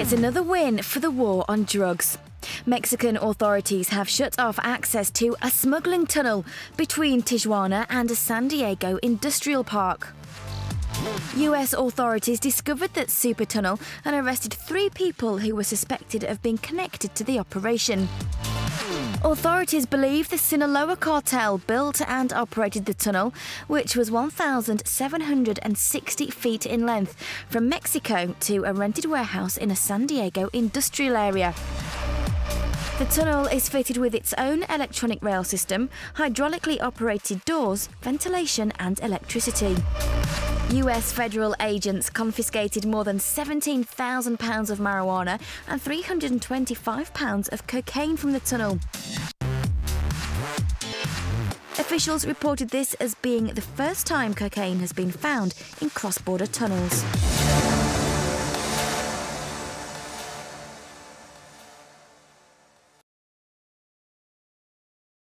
It's another win for the war on drugs. Mexican authorities have shut off access to a smuggling tunnel between Tijuana and a San Diego industrial park. US authorities discovered that super tunnel and arrested three people who were suspected of being connected to the operation. Authorities believe the Sinaloa cartel built and operated the tunnel, which was 1,760 feet in length, from Mexico to a rented warehouse in a San Diego industrial area. The tunnel is fitted with its own electronic rail system, hydraulically operated doors, ventilation, and electricity. US federal agents confiscated more than 17,000 pounds of marijuana and 325 pounds of cocaine from the tunnel. Officials reported this as being the first time cocaine has been found in cross border tunnels.